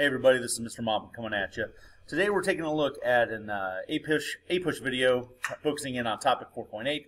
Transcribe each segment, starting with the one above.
Hey everybody, this is Mr. Mob coming at you. Today we're taking a look at an uh, APUSH, APUSH video focusing in on topic 4.8.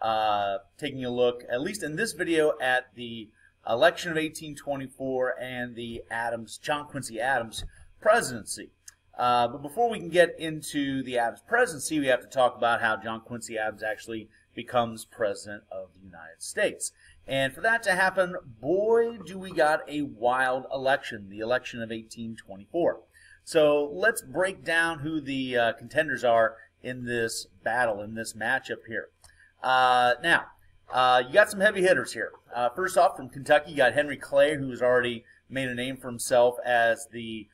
Uh, taking a look, at least in this video, at the election of 1824 and the Adams, John Quincy Adams presidency. Uh, but before we can get into the Adams presidency, we have to talk about how John Quincy Adams actually becomes president of the United States. And for that to happen, boy, do we got a wild election, the election of 1824. So let's break down who the uh, contenders are in this battle, in this matchup here. Uh, now, uh, you got some heavy hitters here. Uh, first off, from Kentucky, you got Henry Clay, who's already made a name for himself as the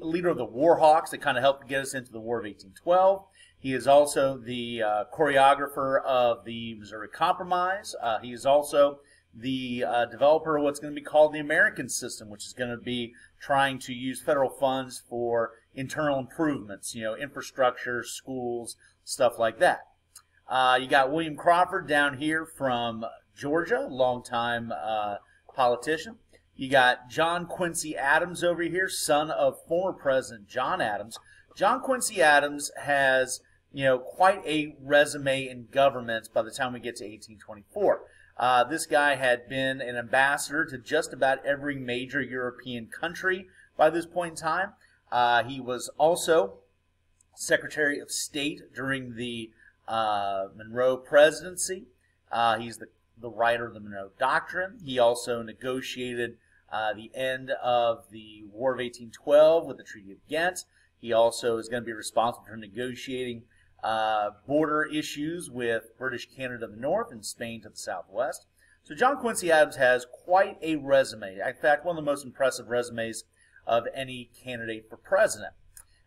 leader of the Warhawks that kind of helped get us into the War of 1812. He is also the uh, choreographer of the Missouri Compromise. Uh, he is also the uh, developer of what's going to be called the American System, which is going to be trying to use federal funds for internal improvements, you know, infrastructure, schools, stuff like that. Uh, you got William Crawford down here from Georgia, longtime uh, politician. You got John Quincy Adams over here, son of former President John Adams. John Quincy Adams has, you know, quite a resume in government by the time we get to 1824. Uh, this guy had been an ambassador to just about every major European country by this point in time. Uh, he was also Secretary of State during the uh, Monroe presidency. Uh, he's the, the writer of the Monroe Doctrine. He also negotiated uh, the end of the War of 1812 with the Treaty of Ghent. He also is going to be responsible for negotiating uh, border issues with British Canada to the north and Spain to the southwest. So John Quincy Adams has quite a resume. In fact, one of the most impressive resumes of any candidate for president.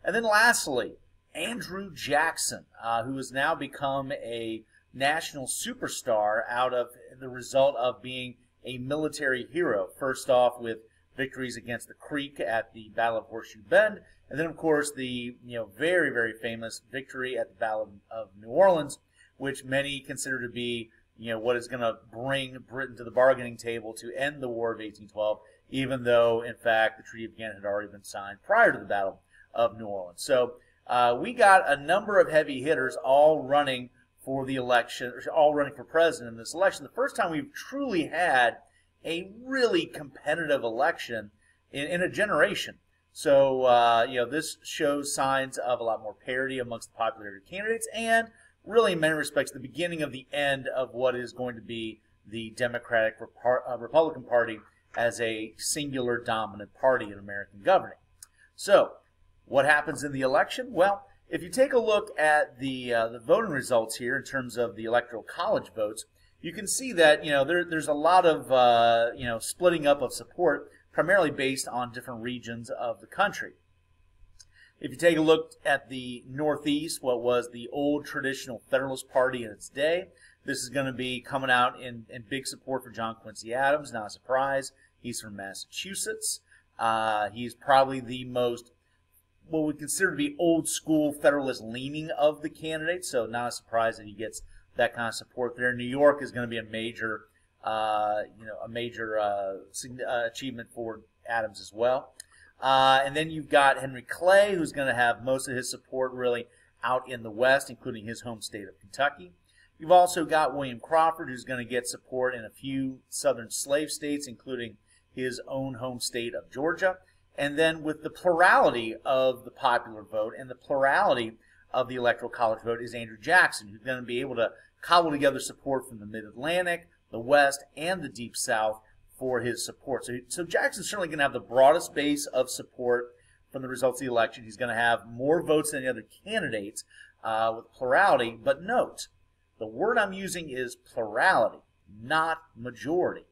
And then lastly, Andrew Jackson, uh, who has now become a national superstar out of the result of being a military hero. First off, with victories against the Creek at the Battle of Horseshoe Bend, and then of course the you know very very famous victory at the Battle of New Orleans, which many consider to be you know what is going to bring Britain to the bargaining table to end the War of 1812, even though in fact the Treaty of Ghent had already been signed prior to the Battle of New Orleans. So uh, we got a number of heavy hitters all running for the election, all running for president in this election. The first time we've truly had a really competitive election in, in a generation. So, uh, you know, this shows signs of a lot more parity amongst the popularity candidates and really, in many respects, the beginning of the end of what is going to be the Democratic uh, Republican Party as a singular dominant party in American governing. So, what happens in the election? Well, if you take a look at the uh, the voting results here in terms of the electoral college votes, you can see that you know there, there's a lot of uh, you know splitting up of support, primarily based on different regions of the country. If you take a look at the Northeast, what was the old traditional Federalist Party in its day, this is going to be coming out in, in big support for John Quincy Adams. Not a surprise. He's from Massachusetts. Uh, he's probably the most what we consider to be old school Federalist leaning of the candidates. So not a surprise that he gets that kind of support there. New York is going to be a major, uh, you know, a major uh, uh, achievement for Adams as well. Uh, and then you've got Henry Clay, who's going to have most of his support really out in the West, including his home state of Kentucky. You've also got William Crawford, who's going to get support in a few southern slave states, including his own home state of Georgia. And then with the plurality of the popular vote and the plurality of the electoral college vote is Andrew Jackson, who's going to be able to cobble together support from the Mid-Atlantic, the West, and the Deep South for his support. So, so Jackson's certainly going to have the broadest base of support from the results of the election. He's going to have more votes than the other candidates uh, with plurality. But note, the word I'm using is plurality, not majority.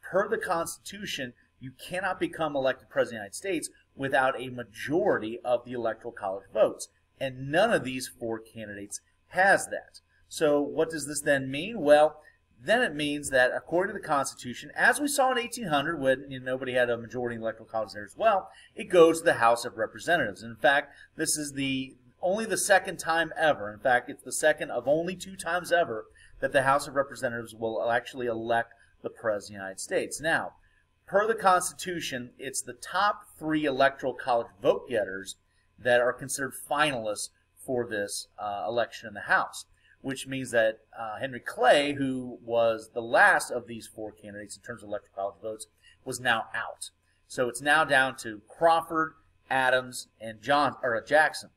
Per the Constitution, you cannot become elected president of the United States without a majority of the electoral college votes. And none of these four candidates has that. So what does this then mean? Well, then it means that according to the Constitution, as we saw in 1800 when you know, nobody had a majority in electoral college there as well, it goes to the House of Representatives. In fact, this is the only the second time ever. In fact, it's the second of only two times ever that the House of Representatives will actually elect the President of the United States. Now, per the Constitution, it's the top three electoral college vote getters that are considered finalists for this uh, election in the House, which means that uh, Henry Clay, who was the last of these four candidates in terms of electoral college votes, was now out. So it's now down to Crawford, Adams, and John or uh, Jackson.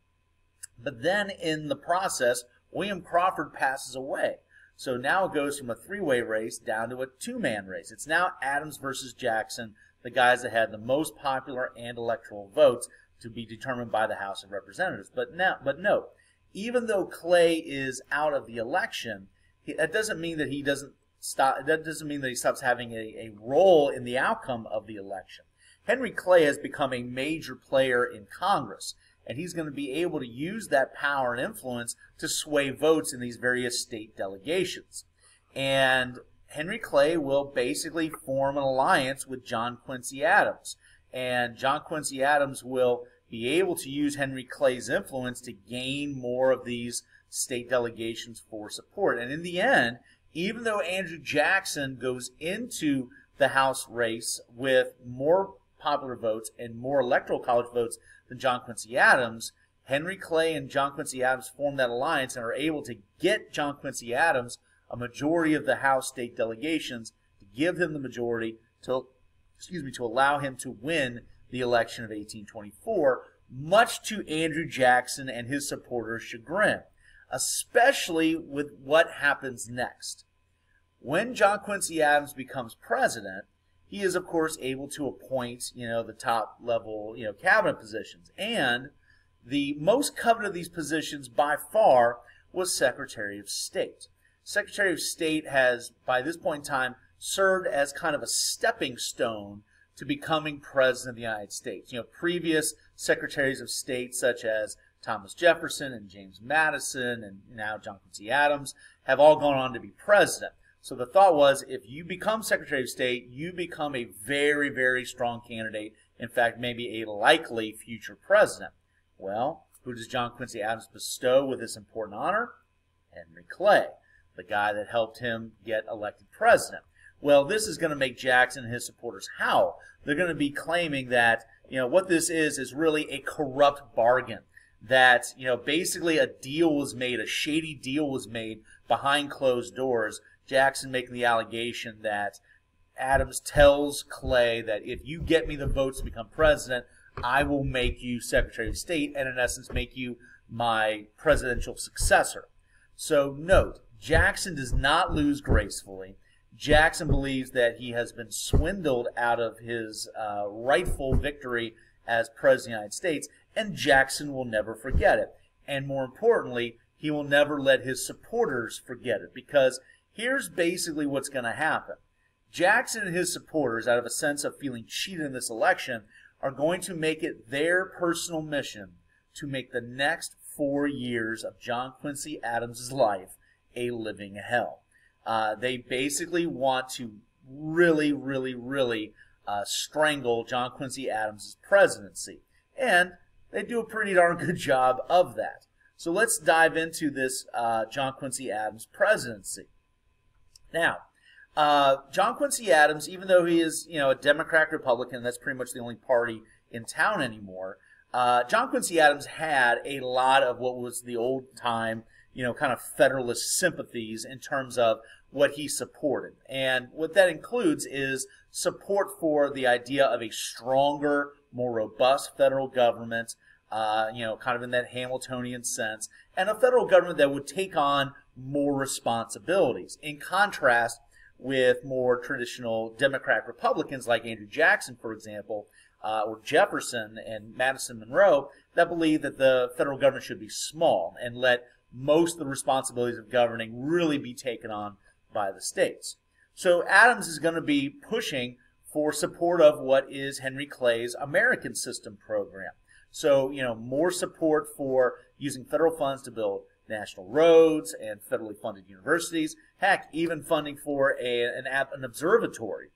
But then in the process, William Crawford passes away. So now it goes from a three-way race down to a two-man race. It's now Adams versus Jackson, the guys that had the most popular and electoral votes to be determined by the House of Representatives. But now, but note, even though Clay is out of the election, he, that doesn't mean that he doesn't stop. That doesn't mean that he stops having a, a role in the outcome of the election. Henry Clay has become a major player in Congress, and he's going to be able to use that power and influence to sway votes in these various state delegations. And Henry Clay will basically form an alliance with John Quincy Adams and John Quincy Adams will be able to use Henry Clay's influence to gain more of these state delegations for support. And in the end, even though Andrew Jackson goes into the House race with more popular votes and more electoral college votes than John Quincy Adams, Henry Clay and John Quincy Adams form that alliance and are able to get John Quincy Adams a majority of the House state delegations to give him the majority to excuse me, to allow him to win the election of 1824, much to Andrew Jackson and his supporters' chagrin, especially with what happens next. When John Quincy Adams becomes president, he is of course able to appoint, you know, the top level, you know, cabinet positions. And the most coveted of these positions by far was Secretary of State. Secretary of State has, by this point in time, served as kind of a stepping stone to becoming president of the United States. You know, previous secretaries of state such as Thomas Jefferson and James Madison and now John Quincy Adams have all gone on to be president. So the thought was if you become Secretary of State, you become a very, very strong candidate. In fact, maybe a likely future president. Well, who does John Quincy Adams bestow with this important honor? Henry Clay, the guy that helped him get elected president. Well, this is going to make Jackson and his supporters howl. They're going to be claiming that, you know, what this is is really a corrupt bargain. That, you know, basically a deal was made, a shady deal was made behind closed doors. Jackson making the allegation that Adams tells Clay that if you get me the votes to become president, I will make you Secretary of State and, in essence, make you my presidential successor. So, note, Jackson does not lose gracefully. Jackson believes that he has been swindled out of his uh, rightful victory as President of the United States, and Jackson will never forget it. And more importantly, he will never let his supporters forget it because here's basically what's going to happen. Jackson and his supporters, out of a sense of feeling cheated in this election, are going to make it their personal mission to make the next four years of John Quincy Adams' life a living hell. Uh, they basically want to really, really, really uh, strangle John Quincy Adams' presidency. And they do a pretty darn good job of that. So let's dive into this uh, John Quincy Adams presidency. Now, uh, John Quincy Adams, even though he is, you know, a Democrat Republican, that's pretty much the only party in town anymore. Uh, John Quincy Adams had a lot of what was the old time, you know, kind of Federalist sympathies in terms of what he supported. And what that includes is support for the idea of a stronger, more robust federal government, uh, you know, kind of in that Hamiltonian sense, and a federal government that would take on more responsibilities. In contrast with more traditional Democrat Republicans like Andrew Jackson, for example, uh, or Jefferson and Madison Monroe, that believe that the federal government should be small and let most of the responsibilities of governing really be taken on by the states. So Adams is going to be pushing for support of what is Henry Clay's American System program. So, you know, more support for using federal funds to build national roads and federally funded universities. Heck, even funding for a, an, an observatory.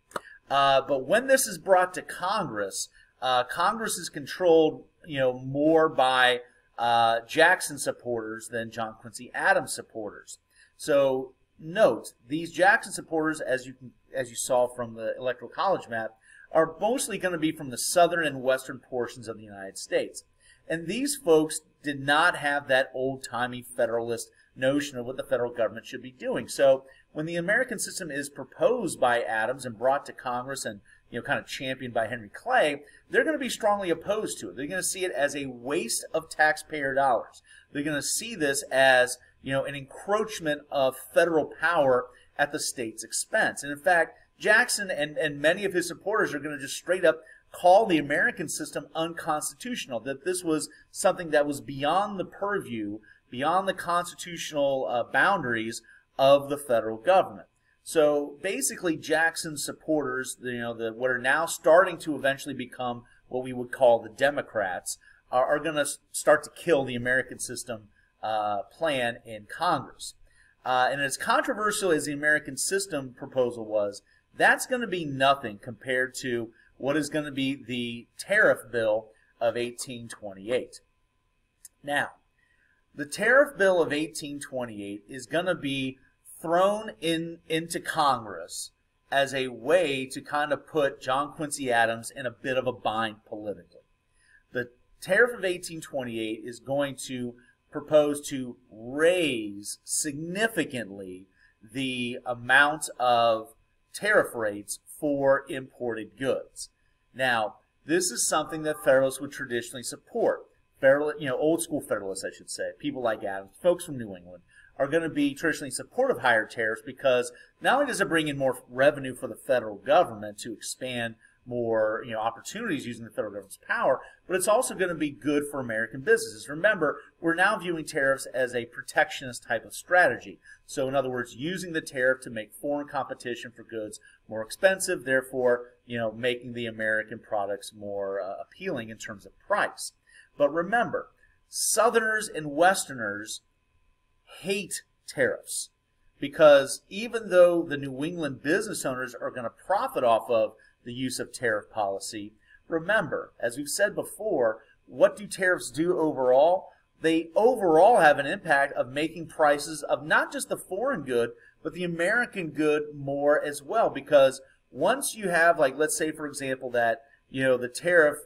Uh, but when this is brought to Congress, uh, Congress is controlled, you know, more by uh, Jackson supporters than John Quincy Adams supporters. So note, these Jackson supporters, as you as you saw from the electoral college map, are mostly going to be from the southern and western portions of the United States. And these folks did not have that old timey federalist notion of what the federal government should be doing. So when the American system is proposed by Adams and brought to Congress and you know kind of championed by Henry Clay, they're going to be strongly opposed to it. They're going to see it as a waste of taxpayer dollars. They're going to see this as you know an encroachment of federal power at the state's expense. And in fact, Jackson and, and many of his supporters are going to just straight up call the American system unconstitutional, that this was something that was beyond the purview, beyond the constitutional uh, boundaries of the federal government. So basically, Jackson's supporters, you know, the, what are now starting to eventually become what we would call the Democrats, are, are going to start to kill the American system uh, plan in Congress. Uh, and as controversial as the American system proposal was, that's going to be nothing compared to what is going to be the tariff bill of 1828. Now, the tariff bill of 1828 is going to be thrown in into Congress as a way to kind of put John Quincy Adams in a bit of a bind politically. The tariff of 1828 is going to propose to raise significantly the amount of tariff rates for imported goods. Now, this is something that Federalists would traditionally support. Federal, you know, old school Federalists, I should say, people like Adams, folks from New England, are going to be traditionally supportive of higher tariffs because not only does it bring in more revenue for the federal government to expand more you know opportunities using the federal government's power, but it's also going to be good for American businesses. Remember, we're now viewing tariffs as a protectionist type of strategy. So in other words, using the tariff to make foreign competition for goods more expensive, therefore, you know, making the American products more uh, appealing in terms of price. But remember, Southerners and Westerners hate tariffs because even though the New England business owners are going to profit off of the use of tariff policy. Remember, as we've said before, what do tariffs do overall? They overall have an impact of making prices of not just the foreign good, but the American good more as well. Because once you have, like, let's say, for example, that, you know, the tariff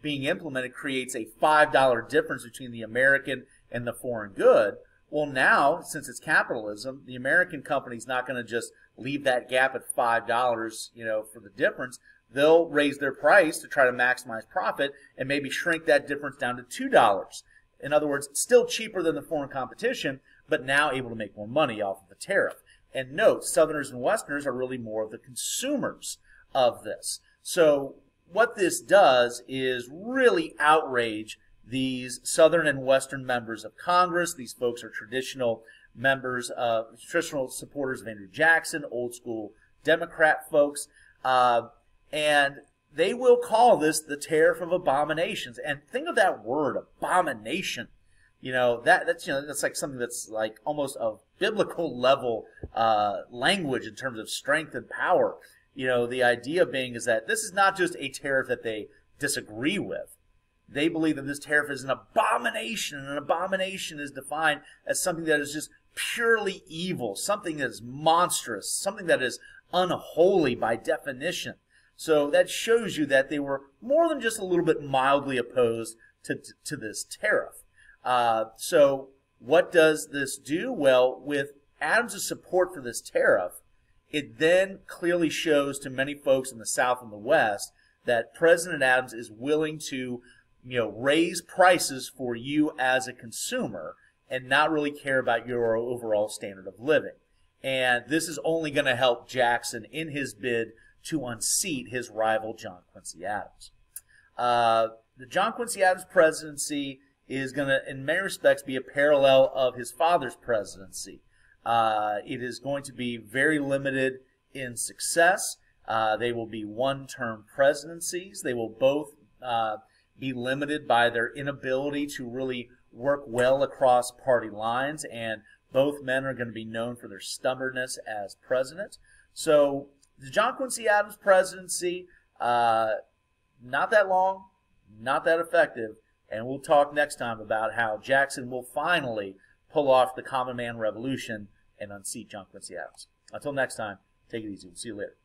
being implemented creates a $5 difference between the American and the foreign good. Well, now, since it's capitalism, the American company's not going to just leave that gap at five dollars, you know, for the difference. They'll raise their price to try to maximize profit and maybe shrink that difference down to two dollars. In other words, still cheaper than the foreign competition, but now able to make more money off of the tariff. And note, Southerners and Westerners are really more of the consumers of this. So what this does is really outrage these Southern and Western members of Congress. These folks are traditional members, uh, traditional supporters of Andrew Jackson, old school Democrat folks, uh, and they will call this the tariff of abominations. And think of that word, abomination. You know that that's you know that's like something that's like almost of biblical level uh, language in terms of strength and power. You know the idea being is that this is not just a tariff that they disagree with they believe that this tariff is an abomination. And an abomination is defined as something that is just purely evil, something that is monstrous, something that is unholy by definition. So that shows you that they were more than just a little bit mildly opposed to, to this tariff. Uh, so what does this do? Well, with Adams' support for this tariff, it then clearly shows to many folks in the South and the West that President Adams is willing to, you know, raise prices for you as a consumer and not really care about your overall standard of living. And this is only going to help Jackson in his bid to unseat his rival John Quincy Adams. Uh, the John Quincy Adams presidency is going to, in many respects, be a parallel of his father's presidency. Uh, it is going to be very limited in success. Uh, they will be one-term presidencies. They will both uh, be limited by their inability to really work well across party lines, and both men are going to be known for their stubbornness as president. So the John Quincy Adams presidency, uh, not that long, not that effective, and we'll talk next time about how Jackson will finally pull off the common man revolution and unseat John Quincy Adams. Until next time, take it easy. We'll see you later.